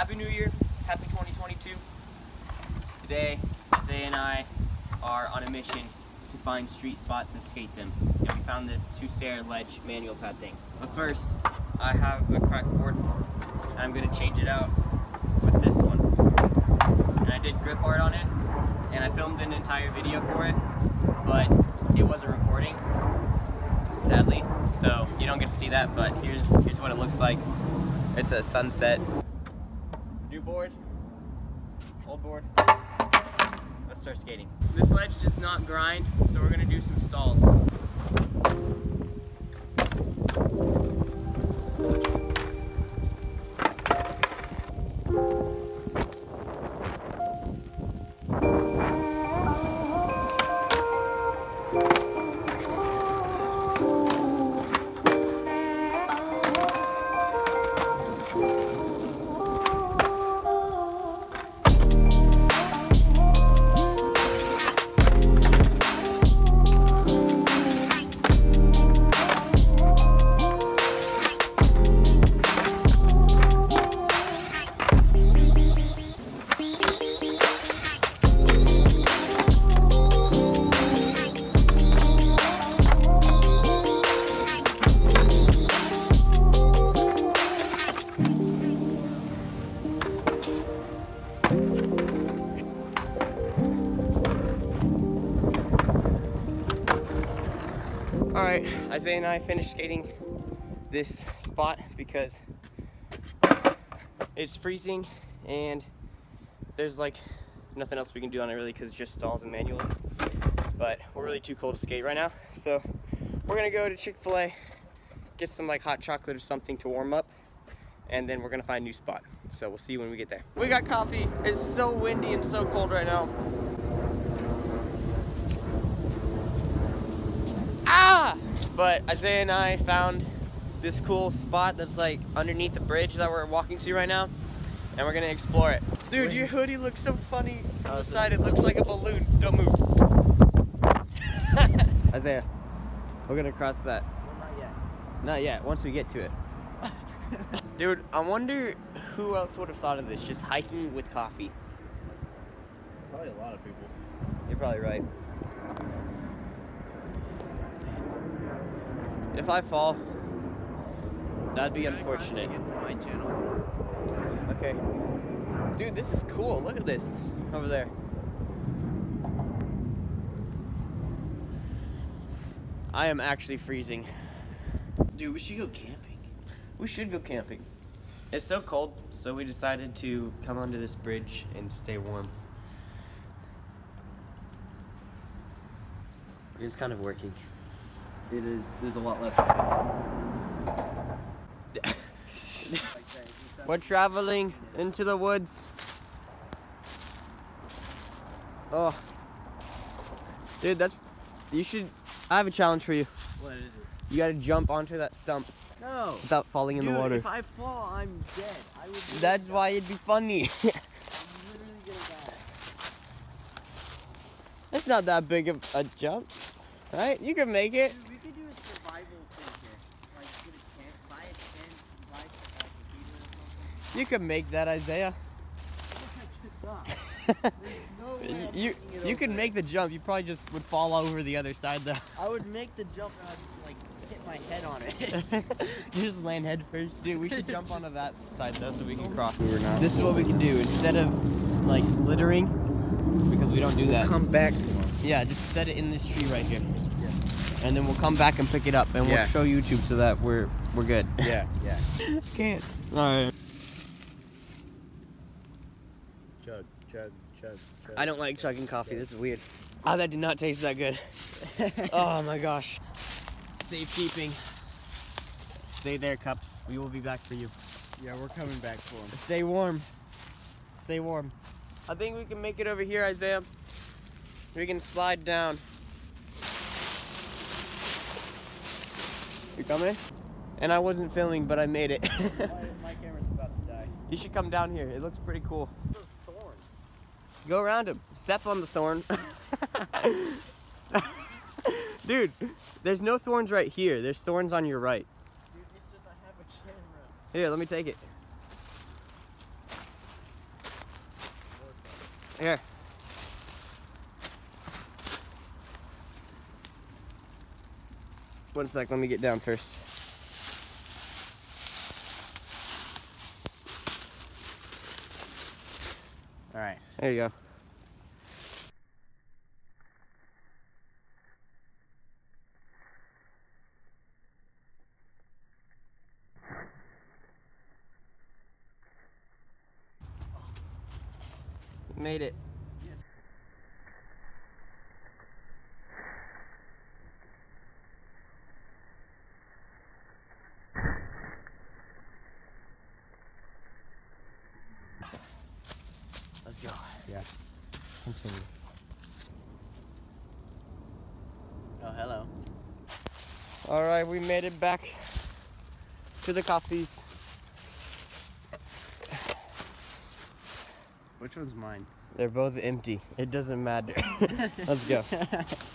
Happy New Year. Happy 2022. Today, Isaiah and I are on a mission to find street spots and skate them. And we found this two-stair ledge manual pad thing. But first, I have a cracked board. And I'm gonna change it out with this one. And I did grip art on it, and I filmed an entire video for it, but it wasn't recording, sadly. So you don't get to see that, but here's here's what it looks like. It's a sunset. Board, old board. Let's start skating. This ledge does not grind, so we're gonna do some stalls. All right, Isaiah and I finished skating this spot because it's freezing and there's like nothing else we can do on it really because it's just stalls and manuals. But we're really too cold to skate right now. So we're gonna go to Chick-fil-A, get some like hot chocolate or something to warm up, and then we're gonna find a new spot. So we'll see you when we get there. We got coffee. It's so windy and so cold right now. Ah! But Isaiah and I found this cool spot that's like underneath the bridge that we're walking to right now. And we're gonna explore it. Dude, your hoodie looks so funny from the side. It looks like a balloon. Don't move. Isaiah, we're gonna cross that. Not yet. Not yet, once we get to it. Dude, I wonder who else would have thought of this, just hiking with coffee. Probably a lot of people. You're probably right. If I fall, that'd be unfortunate. My channel. Okay. Dude, this is cool. Look at this over there. I am actually freezing. Dude, we should go camping. We should go camping. It's so cold, so we decided to come onto this bridge and stay warm. It's kind of working. It is. There's a lot less. We're traveling into the woods. Oh. Dude, that's. You should. I have a challenge for you. What is it? You gotta jump onto that stump No. without falling in the water. if I fall, I'm dead. I would. That's die. why it'd be funny. I'm literally gonna die. it's not that big of a jump, right? You can make it. Dude, we could do a survival thing here. Like, get a tent, buy a tent, buy like a heater or something. You can make that, Isaiah. I could not. There's no you you over can make the jump. You probably just would fall over the other side though. I would make the jump and I'd like hit my head on it. you just land head first. Dude, we should jump onto that side though so we can cross. We were not. This is what we can do. Instead of like littering, because we don't do that. Come back. Yeah, just set it in this tree right here. And then we'll come back and pick it up and Yeah. we'll show YouTube so that we're we're good. Yeah, yeah. Can't. Alright. Chug, chug, chug, chug. I don't like chugging coffee. This is weird. Oh, that did not taste that good. oh my gosh. Safekeeping. Stay there, cups. We will be back for you. Yeah, we're coming back for them. Stay warm. Stay warm. I think we can make it over here, Isaiah. We can slide down. You coming? And I wasn't filming, but I made it. my, my camera's about to die. you should come down here. It looks pretty cool. Go around him. Step on the thorn. Dude, there's no thorns right here. There's thorns on your right. Dude, it's just I have a camera. Here, let me take it. Here. One sec, let me get down first. All right. There you go. Made it. Let's go. Yeah. Continue. Oh, hello. All right, we made it back to the coffees. Which one's mine? They're both empty. It doesn't matter. Let's go.